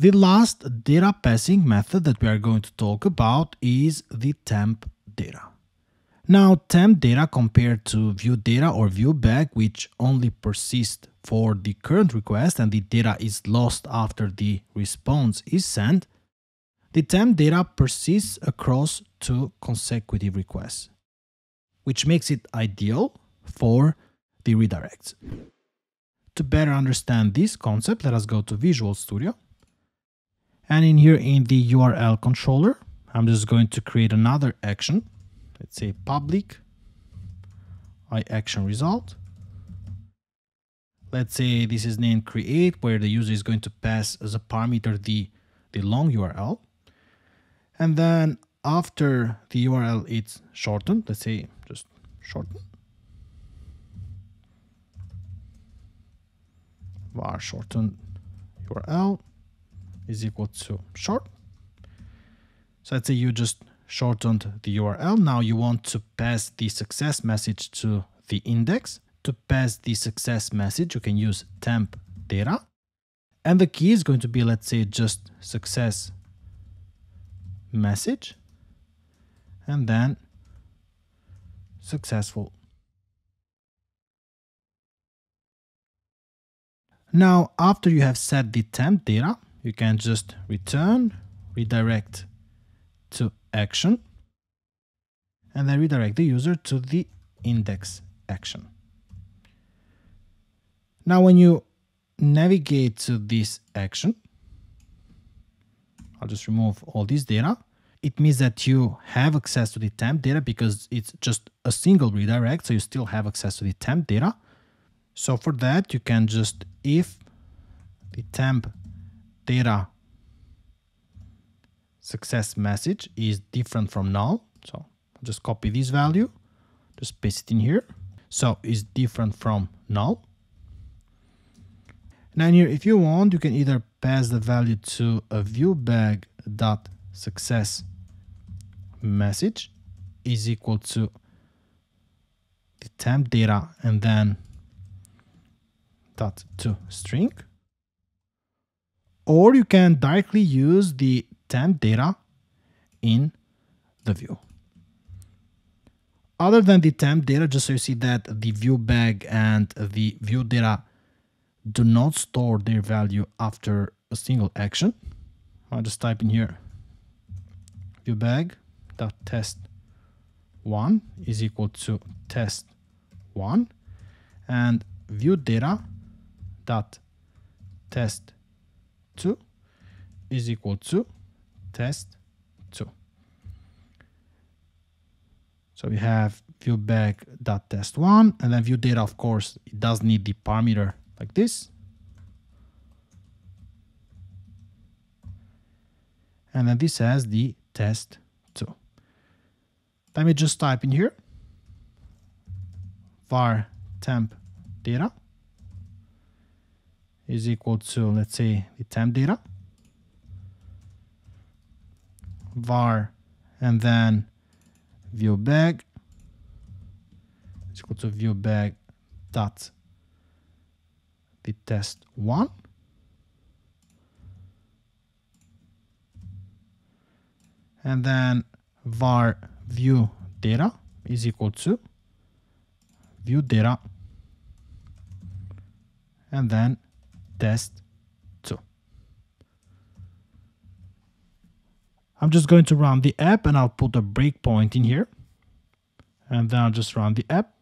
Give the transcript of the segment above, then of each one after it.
The last data passing method that we are going to talk about is the temp data. Now, temp data compared to view data or view bag, which only persist for the current request and the data is lost after the response is sent, the temp data persists across two consecutive requests, which makes it ideal for the redirects. To better understand this concept, let us go to Visual Studio. And in here in the URL controller, I'm just going to create another action. Let's say public IActionResult. Let's say this is named create, where the user is going to pass as a parameter the, the long URL. And then after the URL it's shortened, let's say just shorten. var shorten URL is equal to short. So let's say you just shortened the URL. Now you want to pass the success message to the index. To pass the success message, you can use temp data. And the key is going to be, let's say, just success message and then successful. Now, after you have set the temp data, you can just return, redirect to action, and then redirect the user to the index action. Now, when you navigate to this action, I'll just remove all this data. It means that you have access to the temp data because it's just a single redirect, so you still have access to the temp data. So for that, you can just if the temp data success message is different from null. So I'll just copy this value, just paste it in here. So it's different from null. Now here, if you want, you can either pass the value to a view bag dot success message is equal to the temp data and then dot to string or you can directly use the temp data in the view. Other than the temp data, just so you see that the view bag and the view data do not store their value after a single action. I'll just type in here view bag dot test one is equal to test one and view data dot test two is equal to test two. So we have view bag dot test one and then view data, of course, it does need the parameter like this. And then this has the test 2. Let me just type in here var temp data is equal to, let's say, the temp data var and then view bag is equal to view bag dot the test one. And then var view data is equal to view data. And then test 2. I'm just going to run the app and I'll put a breakpoint in here and then I'll just run the app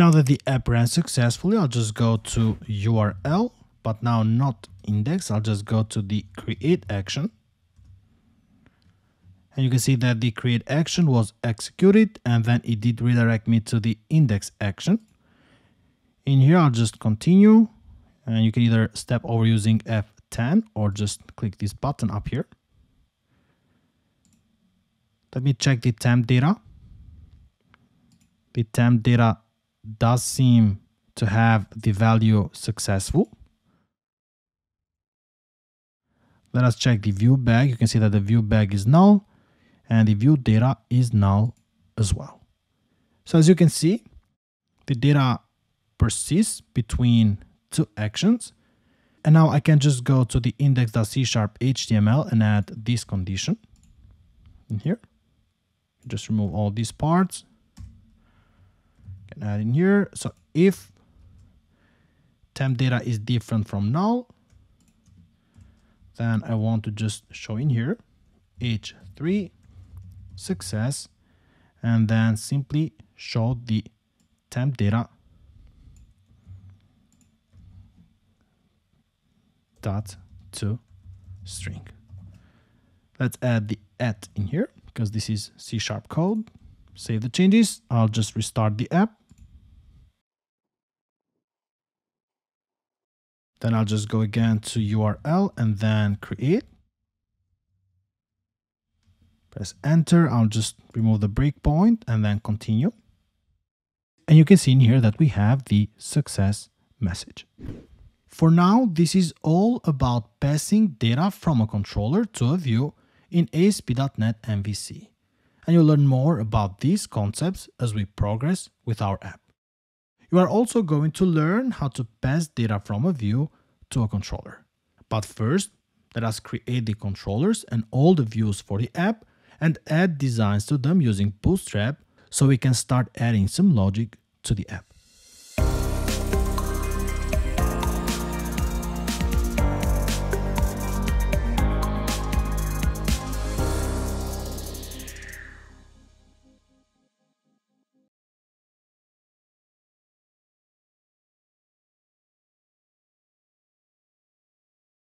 Now that the app ran successfully, I'll just go to URL, but now not index. I'll just go to the create action. And you can see that the create action was executed and then it did redirect me to the index action. In here, I'll just continue and you can either step over using F10 or just click this button up here. Let me check the temp data. The temp data does seem to have the value successful. Let us check the view bag. You can see that the view bag is null and the view data is null as well. So as you can see, the data persists between two actions. And now I can just go to the index.c sharp HTML and add this condition in here. Just remove all these parts. Can add in here. So if temp data is different from null, then I want to just show in here h3 success and then simply show the temp data dot to string. Let's add the at in here because this is C sharp code. Save the changes. I'll just restart the app. Then I'll just go again to URL and then create. Press enter. I'll just remove the breakpoint and then continue. And you can see in here that we have the success message. For now, this is all about passing data from a controller to a view in ASP.NET MVC. And you'll learn more about these concepts as we progress with our app. You are also going to learn how to pass data from a view to a controller. But first, let us create the controllers and all the views for the app and add designs to them using Bootstrap so we can start adding some logic to the app.